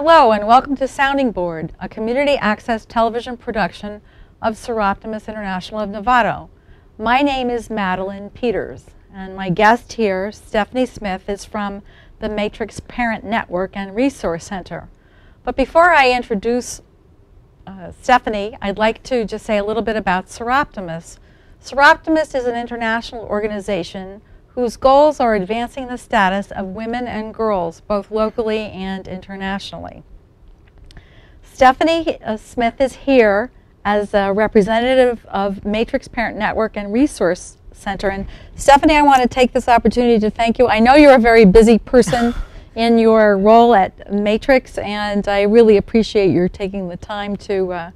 Hello and welcome to Sounding Board, a community access television production of Soroptimist International of Novato. My name is Madeline Peters and my guest here, Stephanie Smith, is from the Matrix Parent Network and Resource Center. But before I introduce uh, Stephanie, I'd like to just say a little bit about Soroptimist. Soroptimist is an international organization whose goals are advancing the status of women and girls, both locally and internationally. Stephanie uh, Smith is here as a representative of Matrix Parent Network and Resource Center. And Stephanie, I want to take this opportunity to thank you. I know you're a very busy person in your role at Matrix, and I really appreciate your taking the time to uh,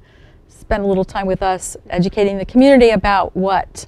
spend a little time with us educating the community about what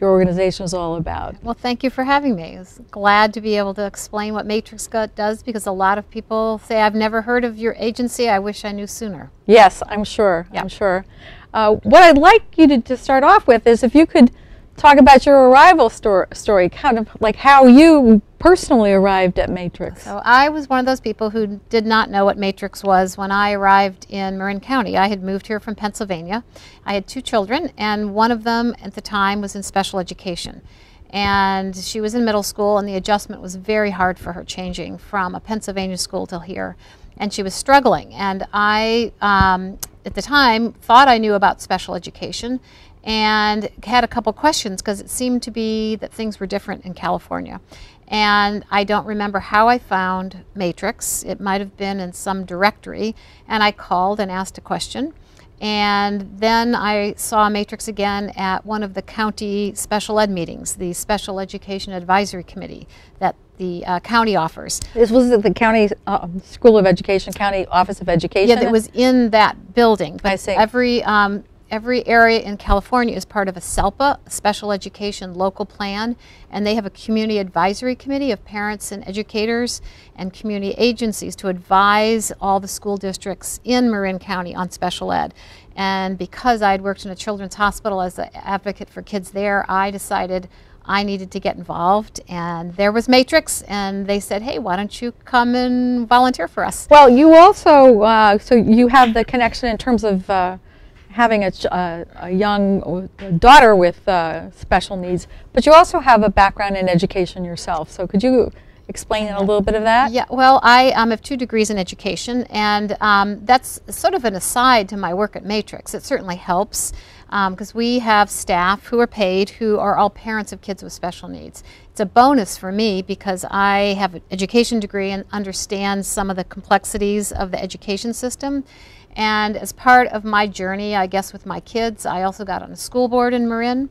your organization is all about. Well, thank you for having me. I was glad to be able to explain what Matrix Gut does because a lot of people say, I've never heard of your agency. I wish I knew sooner. Yes, I'm sure. I'm sure. Uh, what I'd like you to, to start off with is if you could talk about your arrival story, story, kind of like how you personally arrived at Matrix. So I was one of those people who did not know what Matrix was when I arrived in Marin County. I had moved here from Pennsylvania. I had two children, and one of them at the time was in special education. And she was in middle school, and the adjustment was very hard for her, changing from a Pennsylvania school till here. And she was struggling. And I, um, at the time, thought I knew about special education and had a couple questions because it seemed to be that things were different in California. And I don't remember how I found Matrix. It might have been in some directory. And I called and asked a question. And then I saw Matrix again at one of the county special ed meetings, the Special Education Advisory Committee that the uh, county offers. This was at the county uh, School of Education, County Office of Education? Yeah, it was in that building. I see. Every um, every area in California is part of a SELPA, Special Education Local Plan, and they have a community advisory committee of parents and educators and community agencies to advise all the school districts in Marin County on special ed. And because I had worked in a children's hospital as an advocate for kids there, I decided I needed to get involved. And there was Matrix, and they said, hey, why don't you come and volunteer for us? Well, you also, uh, so you have the connection in terms of uh, having a, a, a young daughter with uh, special needs, but you also have a background in education yourself. So could you explain a little bit of that? Yeah, well, I um, have two degrees in education, and um, that's sort of an aside to my work at Matrix. It certainly helps because um, we have staff who are paid who are all parents of kids with special needs. It's a bonus for me because I have an education degree and understand some of the complexities of the education system. And as part of my journey, I guess, with my kids, I also got on a school board in Marin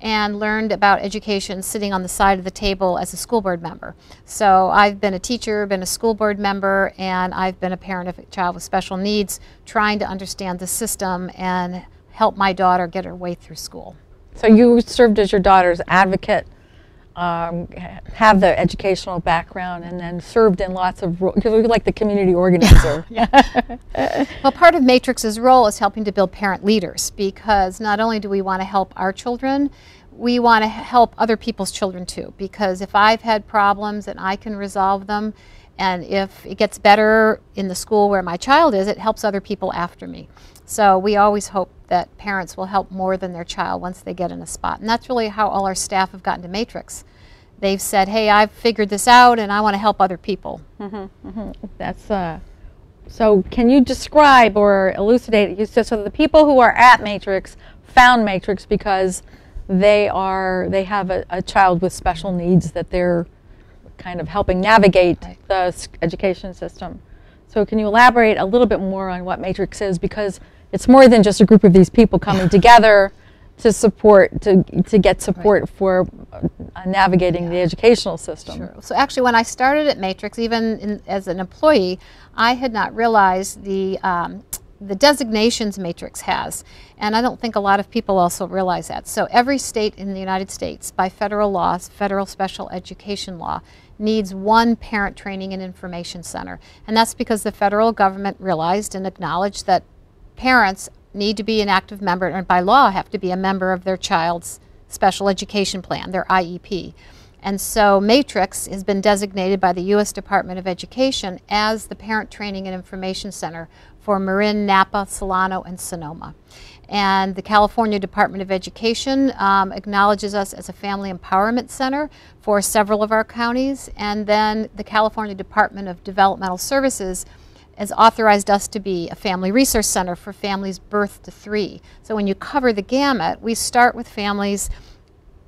and learned about education sitting on the side of the table as a school board member. So I've been a teacher, been a school board member, and I've been a parent of a child with special needs, trying to understand the system and help my daughter get her way through school. So you served as your daughter's advocate um, have the educational background and then served in lots of roles. You're like the community organizer. well, part of Matrix's role is helping to build parent leaders because not only do we want to help our children, we want to help other people's children too. Because if I've had problems and I can resolve them, and if it gets better in the school where my child is, it helps other people after me. So we always hope that parents will help more than their child once they get in a spot. And that's really how all our staff have gotten to Matrix. They've said, hey, I've figured this out and I want to help other people. Mm -hmm, mm -hmm. That's, uh, so can you describe or elucidate, you said, so the people who are at Matrix found Matrix because they are, they have a, a child with special needs that they're kind of helping navigate right. the education system. So can you elaborate a little bit more on what Matrix is? Because it's more than just a group of these people coming together to support to to get support right. for uh, navigating yeah. the educational system. Sure. So actually, when I started at Matrix, even in, as an employee, I had not realized the um, the designations matrix has. And I don't think a lot of people also realize that. So every state in the United States, by federal laws, federal special education law, needs one parent training and information center. And that's because the federal government realized and acknowledged that parents need to be an active member and by law have to be a member of their child's special education plan, their IEP. And so Matrix has been designated by the U.S. Department of Education as the Parent Training and Information Center for Marin, Napa, Solano, and Sonoma. And the California Department of Education um, acknowledges us as a family empowerment center for several of our counties. And then the California Department of Developmental Services has authorized us to be a family resource center for families birth to three. So when you cover the gamut, we start with families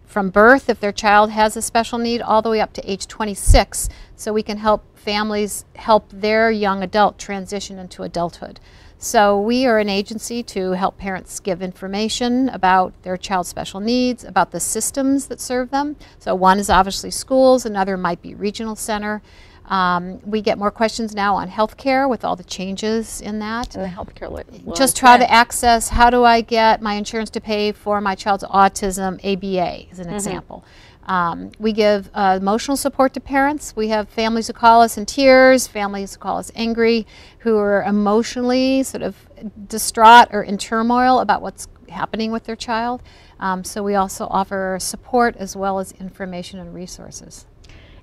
from birth if their child has a special need all the way up to age 26 so we can help families help their young adult transition into adulthood. So we are an agency to help parents give information about their child's special needs, about the systems that serve them. So one is obviously schools, another might be regional center. Um, we get more questions now on healthcare with all the changes in that. In the healthcare. Just try to access how do I get my insurance to pay for my child's autism, ABA, as an mm -hmm. example. Um, we give uh, emotional support to parents. We have families who call us in tears, families who call us angry, who are emotionally sort of distraught or in turmoil about what's happening with their child. Um, so we also offer support as well as information and resources.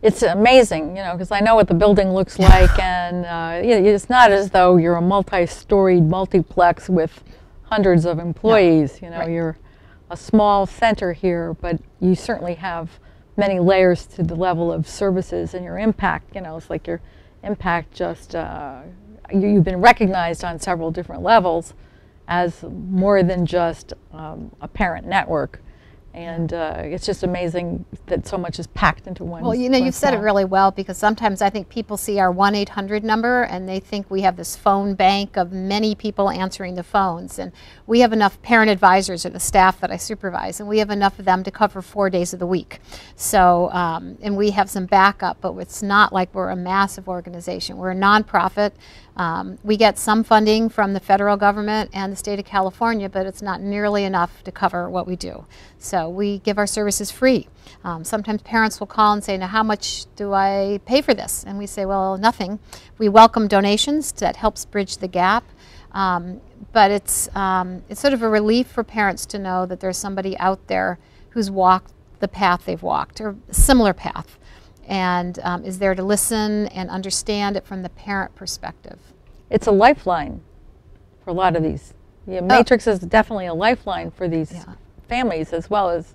It's amazing, you know, because I know what the building looks like, and uh, it's not as though you're a multi-storied multiplex with hundreds of employees. No. You know, right. you're a small center here, but you certainly have many layers to the level of services and your impact. You know, it's like your impact just, uh, you, have been recognized on several different levels as more than just um, a parent network and uh, it's just amazing that so much is packed into one. Well, you know, you've said it really well because sometimes I think people see our 1 800 number and they think we have this phone bank of many people answering the phones. And we have enough parent advisors or the staff that I supervise, and we have enough of them to cover four days of the week. So, um, and we have some backup, but it's not like we're a massive organization. We're a nonprofit. Um, we get some funding from the federal government and the state of California, but it's not nearly enough to cover what we do. So we give our services free. Um, sometimes parents will call and say, now how much do I pay for this? And we say, well, nothing. We welcome donations. That helps bridge the gap. Um, but it's, um, it's sort of a relief for parents to know that there's somebody out there who's walked the path they've walked, or similar path and um, is there to listen and understand it from the parent perspective. It's a lifeline for a lot of these. Yeah, oh. Matrix oh. is definitely a lifeline for these yeah. families as well as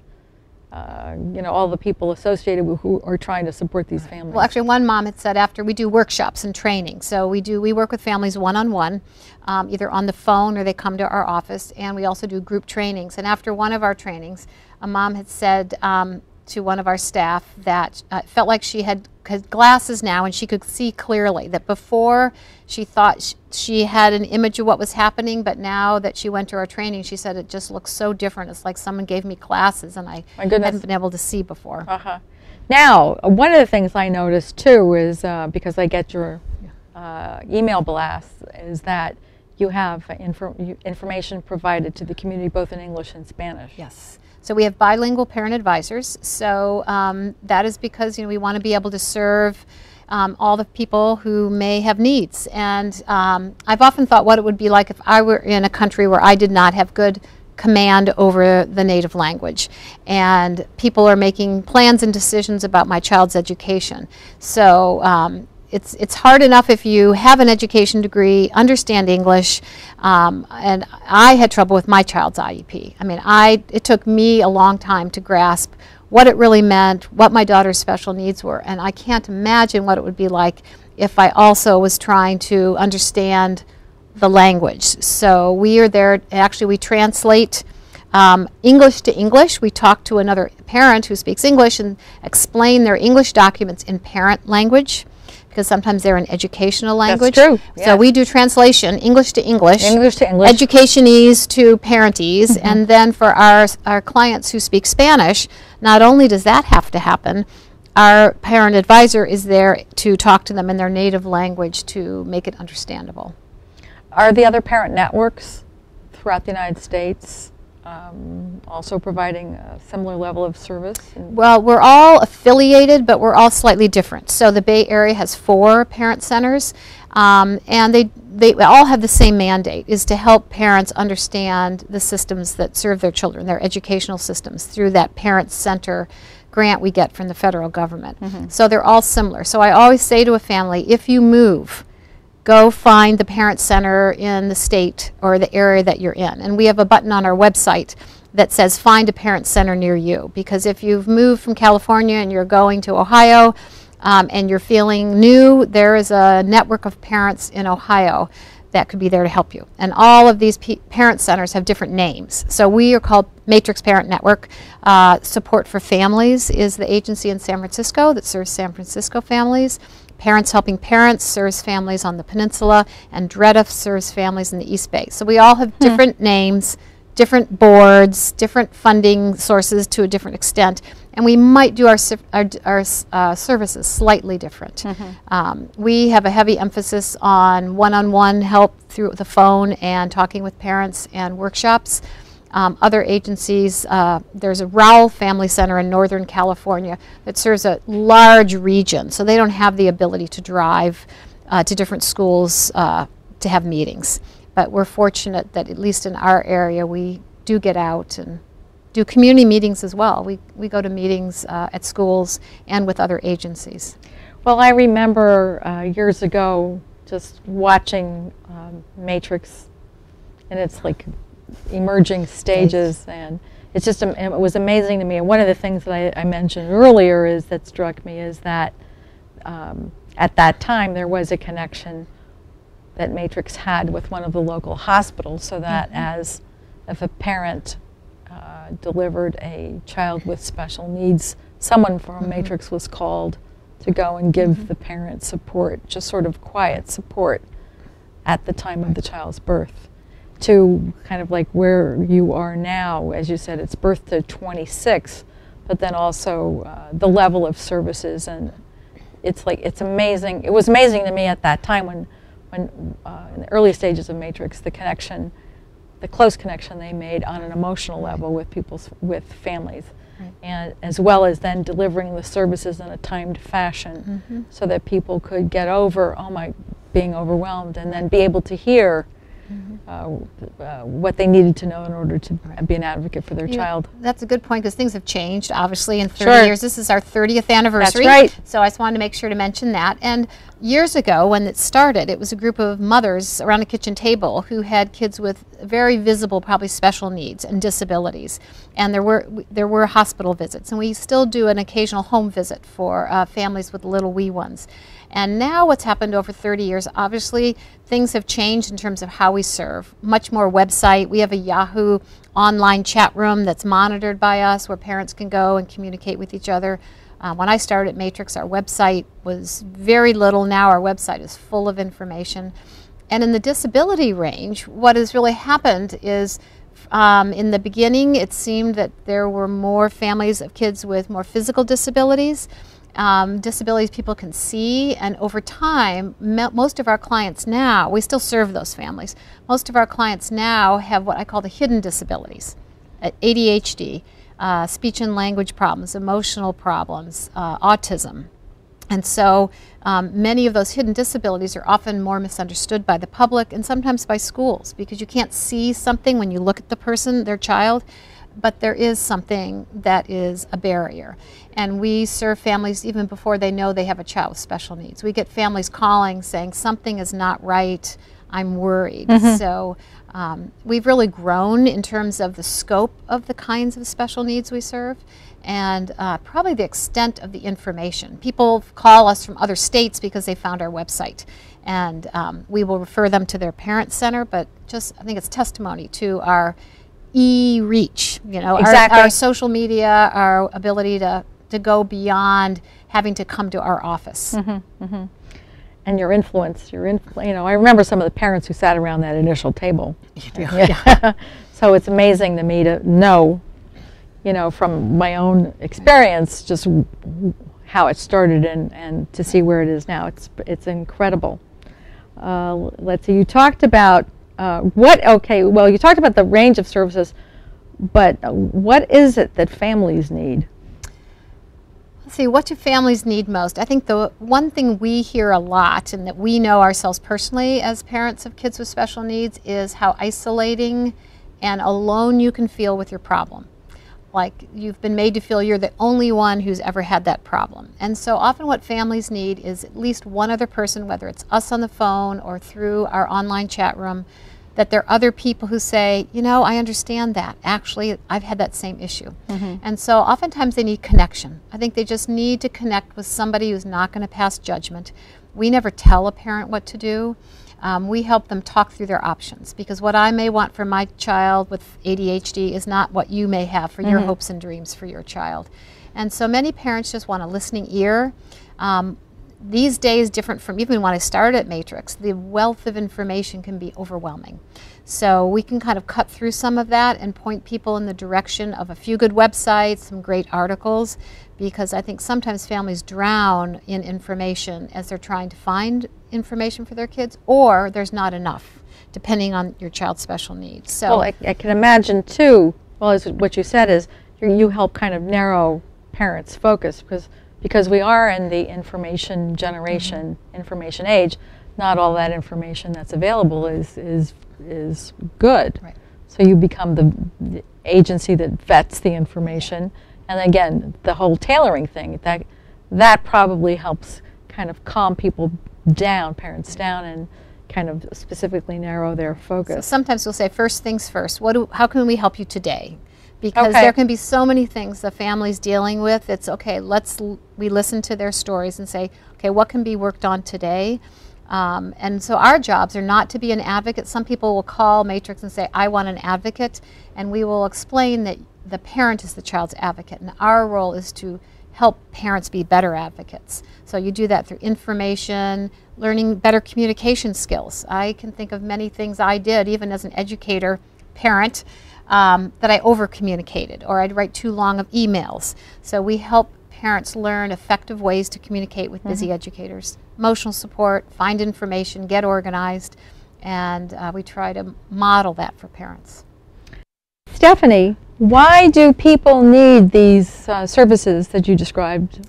uh, you know, all the people associated with who are trying to support these families. Well, actually, one mom had said after we do workshops and training, so we do we work with families one on one, either on the phone or they come to our office, and we also do group trainings. And after one of our trainings, a mom had said, um, to one of our staff that uh, felt like she had, had glasses now and she could see clearly. That before she thought sh she had an image of what was happening, but now that she went to our training, she said it just looks so different. It's like someone gave me glasses and I hadn't been able to see before. Uh -huh. Now, one of the things I noticed too is uh, because I get your uh, email blasts, is that you have infor information provided to the community both in English and Spanish. Yes. So we have bilingual parent advisors. So um, that is because you know we want to be able to serve um, all the people who may have needs. And um, I've often thought what it would be like if I were in a country where I did not have good command over the native language. And people are making plans and decisions about my child's education. So um, it's, it's hard enough if you have an education degree, understand English, um, and I had trouble with my child's IEP. I mean, I, it took me a long time to grasp what it really meant, what my daughter's special needs were, and I can't imagine what it would be like if I also was trying to understand the language. So we are there, actually we translate um, English to English. We talk to another parent who speaks English and explain their English documents in parent language because sometimes they're in educational language. That's true. Yeah. So we do translation, English to English. English to English. Educationese to parentese. Mm -hmm. And then for our, our clients who speak Spanish, not only does that have to happen, our parent advisor is there to talk to them in their native language to make it understandable. are the other parent networks throughout the United States um, also providing a similar level of service? Well, we're all affiliated, but we're all slightly different. So the Bay Area has four parent centers, um, and they they all have the same mandate: is to help parents understand the systems that serve their children, their educational systems, through that parent center grant we get from the federal government. Mm-hmm. So they're all similar. So I always say to a family, if you move go find the parent center in the state or the area that you're in. And we have a button on our website that says find a parent center near you. Because if you've moved from California and you're going to Ohio um, and you're feeling new, there is a network of parents in Ohio that could be there to help you. And all of these parent centers have different names. So we are called Matrix Parent Network. Uh, Support for Families is the agency in San Francisco that serves San Francisco families. Parents Helping Parents serves families on the peninsula, and DREDF serves families in the East Bay. So we all have hmm. different names, different boards, different funding sources to a different extent, and we might do our, our, our uh, services slightly different. Mm-hmm. Um, we have a heavy emphasis on one on one help through the phone and talking with parents and workshops um, other agencies. Uh, there's a Rowell Family Center in Northern California that serves a large region, so they don't have the ability to drive uh, to different schools uh, to have meetings. But we're fortunate that at least in our area, we do get out and do community meetings as well. We, we go to meetings uh, at schools and with other agencies. Well, I remember uh, years ago just watching um, Matrix, and it's like emerging stages and it's just it was amazing to me and one of the things that I, I mentioned earlier is that struck me is that um, at that time there was a connection that Matrix had with one of the local hospitals so that mm -hmm. as if a parent uh, delivered a child with special needs someone from mm -hmm. Matrix was called to go and give mm -hmm. the parent support just sort of quiet support at the time of the child's birth to kind of like where you are now. As you said, it's birth to 26, but then also uh, the level of services and it's like it's amazing. It was amazing to me at that time when, when uh, in the early stages of Matrix, the connection, the close connection they made on an emotional level with people's with families, right. and as well as then delivering the services in a timed fashion, mm -hmm. so that people could get over oh my being overwhelmed and then be able to hear uh, uh, what they needed to know in order to be an advocate for their yeah, child. That's a good point because things have changed, obviously, in 30 sure. years. This is our 30th anniversary. That's right. So I just wanted to make sure to mention that. And years ago, when it started, it was a group of mothers around a kitchen table who had kids with very visible, probably special needs and disabilities. And there were there were hospital visits, and we still do an occasional home visit for uh, families with little wee ones. And now what's happened over 30 years, obviously things have changed in terms of how we serve. Much more website. We have a Yahoo online chat room that's monitored by us where parents can go and communicate with each other. Uh, when I started at Matrix, our website was very little. Now our website is full of information. And in the disability range, what has really happened is um, in the beginning, it seemed that there were more families of kids with more physical disabilities um, disabilities people can see, and over time, most of our clients now, we still serve those families. Most of our clients now have what I call the hidden disabilities uh, ADHD, uh, speech and language problems, emotional problems, uh, autism. And so um, many of those hidden disabilities are often more misunderstood by the public and sometimes by schools because you can't see something when you look at the person, their child but there is something that is a barrier. And we serve families even before they know they have a child with special needs. We get families calling saying something is not right, I'm worried. Mm-hmm. So um, we've really grown in terms of the scope of the kinds of special needs we serve and uh, probably the extent of the information. People call us from other states because they found our website. And um, we will refer them to their parent center, but just I think it's testimony to our e-reach, you know, exactly. our, our, social media, our ability to, to go beyond having to come to our office. Mm -hmm, mm -hmm. And your influence, your influ you know, I remember some of the parents who sat around that initial table. Yeah. yeah. so it's amazing to me to know, you know, from my own experience, just how it started and, and to see where it is now. It's, it's incredible. uh, let's see, you talked about uh, what, okay, well, you talked about the range of services, but what is it that families need? Let's see, what do families need most? I think the one thing we hear a lot and that we know ourselves personally as parents of kids with special needs is how isolating and alone you can feel with your problem like you've been made to feel you're the only one who's ever had that problem. And so often what families need is at least one other person, whether it's us on the phone or through our online chat room, that there are other people who say, you know, I understand that. Actually, I've had that same issue. Mm-hmm. And so oftentimes they need connection. I think they just need to connect with somebody who's not going to pass judgment. We never tell a parent what to do um, we help them talk through their options because what I may want for my child with ADHD is not what you may have for mm-hmm. your hopes and dreams for your child. And so many parents just want a listening ear. Um, these days, different from even when I started at Matrix, the wealth of information can be overwhelming. So we can kind of cut through some of that and point people in the direction of a few good websites, some great articles, because I think sometimes families drown in information as they're trying to find information for their kids, or there's not enough, depending on your child's special needs. So, well, I, I can imagine too. Well, as what you said is you help kind of narrow parents' focus because because we are in the information generation, mm-hmm. information age. Not all that information that's available is is is good. Right. So you become the, the agency that vets the information and again, the whole tailoring thing, that, that probably helps kind of calm people down, parents down, and kind of specifically narrow their focus. So sometimes we'll say, first things first, what do, how can we help you today? Because okay. there can be so many things the family's dealing with. It's okay, let's, we listen to their stories and say, okay, what can be worked on today? Um, and so our jobs are not to be an advocate. Some people will call Matrix and say, I want an advocate. And we will explain that the parent is the child's advocate, and our role is to help parents be better advocates. So you do that through information, learning better communication skills. I can think of many things I did, even as an educator, parent, um, that I over communicated, or I'd write too long of emails. So we help parents learn effective ways to communicate with busy mm-hmm. educators. Emotional support, find information, get organized, and uh, we try to model that for parents. Stephanie, why do people need these uh, services that you described?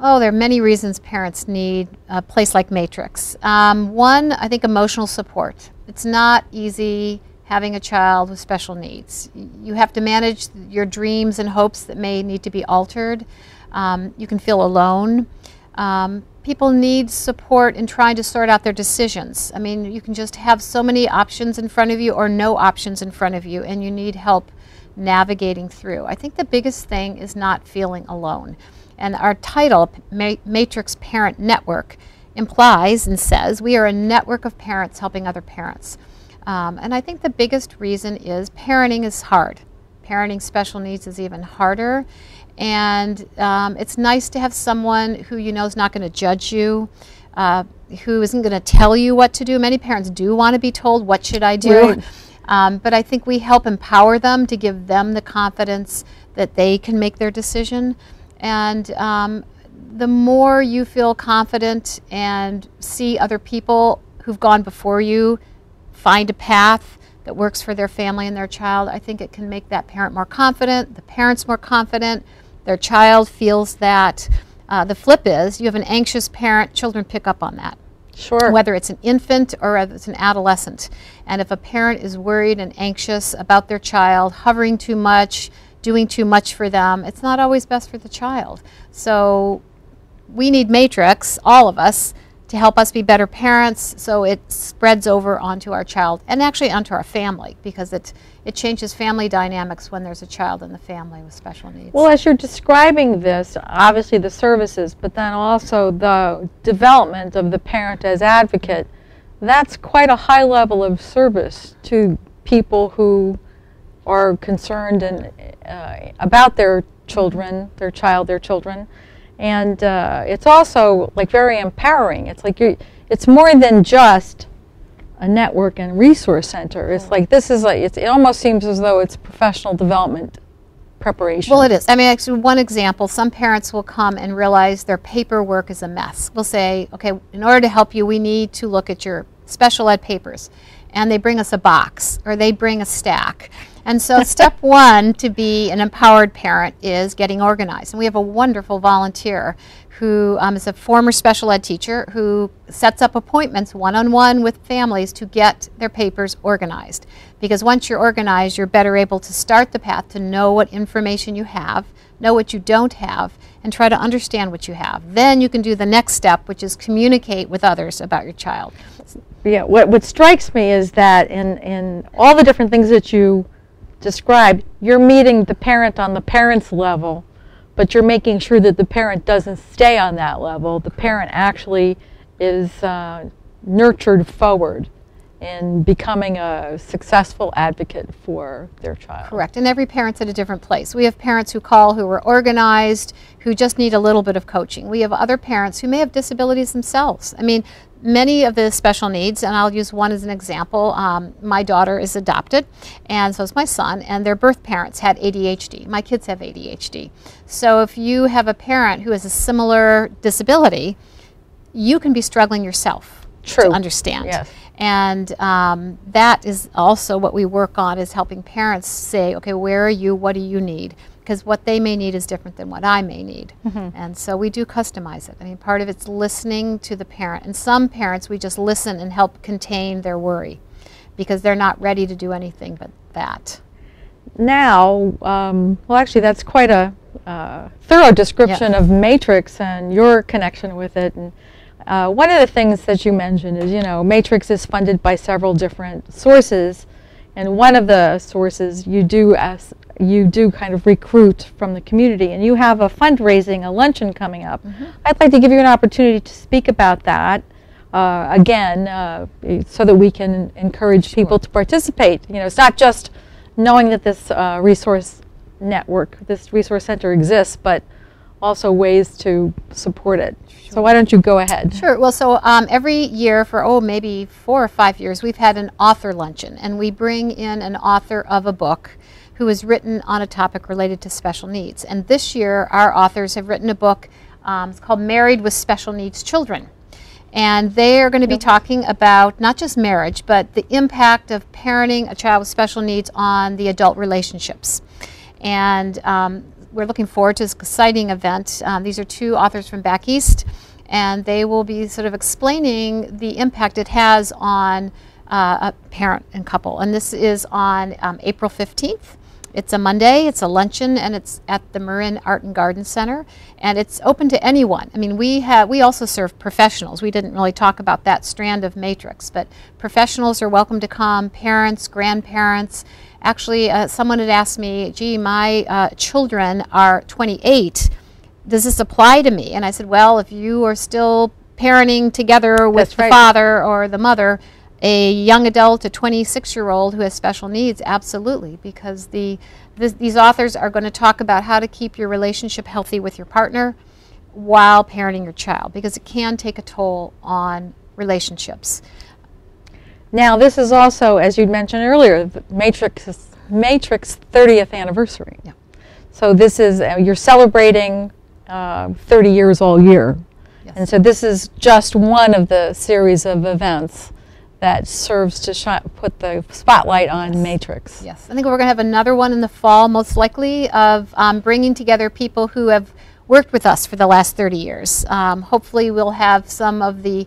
Oh, there are many reasons parents need a place like Matrix. Um, one, I think emotional support. It's not easy having a child with special needs. You have to manage your dreams and hopes that may need to be altered. Um, you can feel alone. Um, people need support in trying to sort out their decisions. I mean, you can just have so many options in front of you or no options in front of you, and you need help navigating through. I think the biggest thing is not feeling alone. And our title, Matrix Parent Network, implies and says we are a network of parents helping other parents. Um, and I think the biggest reason is parenting is hard. Parenting special needs is even harder. And um, it's nice to have someone who you know is not going to judge you, uh, who isn't going to tell you what to do. Many parents do want to be told, What should I do? Right. Um, but I think we help empower them to give them the confidence that they can make their decision. And um, the more you feel confident and see other people who've gone before you find a path that works for their family and their child, I think it can make that parent more confident, the parents more confident, their child feels that. Uh, the flip is you have an anxious parent, children pick up on that. Sure. Whether it's an infant or whether it's an adolescent. And if a parent is worried and anxious about their child, hovering too much, doing too much for them, it's not always best for the child. So we need Matrix, all of us, to help us be better parents so it spreads over onto our child and actually onto our family because it, it changes family dynamics when there's a child in the family with special needs. Well, as you're describing this, obviously the services, but then also the development of the parent as advocate, that's quite a high level of service to people who are concerned and uh, about their children, their child, their children and uh, it's also like very empowering. It's like you it's more than just a network and resource center. It's like this is like it almost seems as though it's professional development preparation. Well, it is. I mean, actually, one example some parents will come and realize their paperwork is a mess. We'll say, okay, in order to help you, we need to look at your special ed papers. And they bring us a box or they bring a stack. And so, step one to be an empowered parent is getting organized. And we have a wonderful volunteer who um, is a former special ed teacher who sets up appointments one on one with families to get their papers organized. Because once you're organized, you're better able to start the path to know what information you have, know what you don't have, and try to understand what you have. Then you can do the next step, which is communicate with others about your child. Yeah, what, what strikes me is that in, in all the different things that you described, you're meeting the parent on the parent's level but you're making sure that the parent doesn't stay on that level. The parent actually is uh, nurtured forward in becoming a successful advocate for their child. Correct. And every parent's at a different place. We have parents who call who are organized, who just need a little bit of coaching. We have other parents who may have disabilities themselves. I mean, many of the special needs, and I'll use one as an example. Um, my daughter is adopted, and so is my son, and their birth parents had ADHD. My kids have ADHD. So if you have a parent who has a similar disability, you can be struggling yourself True. to understand. Yes. And um, that is also what we work on is helping parents say, okay, where are you? What do you need? Because what they may need is different than what I may need. Mm-hmm. And so we do customize it. I mean, part of it's listening to the parent. And some parents, we just listen and help contain their worry because they're not ready to do anything but that. Now, um, well, actually, that's quite a uh, thorough description Yeah. of Matrix and your connection with it. And uh, one of the things that you mentioned is, you know, Matrix is funded by several different sources, and one of the sources you do as you do kind of recruit from the community, and you have a fundraising, a luncheon coming up. I'd like to give you an opportunity to speak about that. Uh, again, uh, so that we can encourage people to participate. You know, it's not just knowing that this uh, resource network, this resource center exists, but also ways to support it. So why don't you go ahead? Sure. Well, so um, every year for, oh, maybe four or five years, we've had an author luncheon, and we bring in an author of a book who has written on a topic related to special needs. And this year, our authors have written a book. Um, it's called Married with Special Needs Children. And they are going to be talking about not just marriage, but the impact of parenting a child with special needs on the adult relationships. And um, we're looking forward to this exciting event. Um, these are two authors from back east, and they will be sort of explaining the impact it has on uh, a parent and couple. And this is on um, April 15th. It's a Monday, it's a luncheon, and it's at the Marin Art and Garden Center, and it's open to anyone. I mean, we have we also serve professionals. We didn't really talk about that strand of Matrix, but professionals are welcome to come. Parents, grandparents. Actually, uh, someone had asked me, "Gee, my uh, children are 28. Does this apply to me?" And I said, "Well, if you are still parenting together with That's the right. father or the mother." A young adult, a 26 year old who has special needs, absolutely, because the, this, these authors are going to talk about how to keep your relationship healthy with your partner while parenting your child, because it can take a toll on relationships. Now, this is also, as you mentioned earlier, the Matrix Matrix 30th anniversary. Yeah. So this is uh, you're celebrating uh, 30 years all year, Yes. and so this is just one of the series of events that serves to shi put the spotlight on Matrix. Yes, I think we're going to have another one in the fall, most likely, of um, bringing together people who have worked with us for the last 30 years. Um, hopefully, we'll have some of the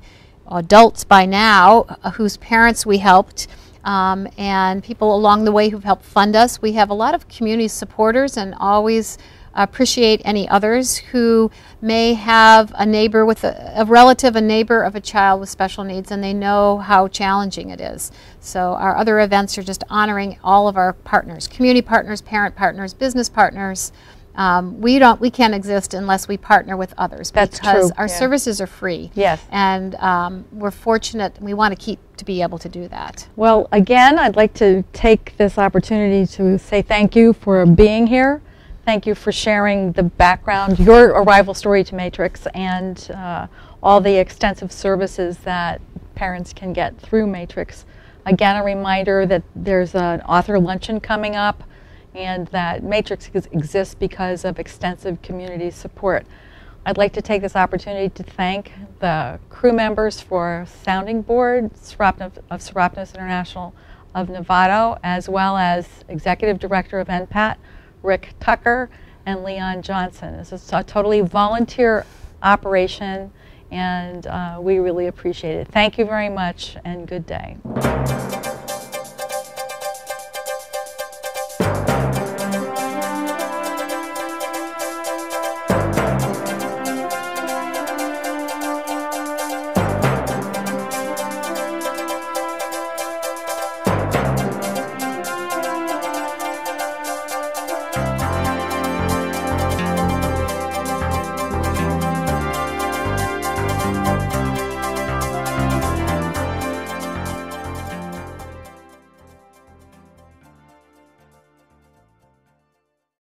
adults by now uh, whose parents we helped. Um, and people along the way who've helped fund us. We have a lot of community supporters and always appreciate any others who may have a neighbor with a, a relative, a neighbor of a child with special needs, and they know how challenging it is. So our other events are just honoring all of our partners, community partners, parent partners, business partners. Um, we don't, we can't exist unless we partner with others That's because true, our yeah. services are free. Yes. and um, we're fortunate. We want to keep to be able to do that. Well, again, I'd like to take this opportunity to say thank you for being here. Thank you for sharing the background, your arrival story to Matrix, and uh, all the extensive services that parents can get through Matrix. Again, a reminder that there's an author luncheon coming up, and that Matrix exists because of extensive community support. I'd like to take this opportunity to thank the crew members for Sounding Board of Soroptimist International of Novato, as well as Executive Director of NPAT, Rick Tucker, and Leon Johnson. This is a totally volunteer operation, and uh, we really appreciate it. Thank you very much, and good day.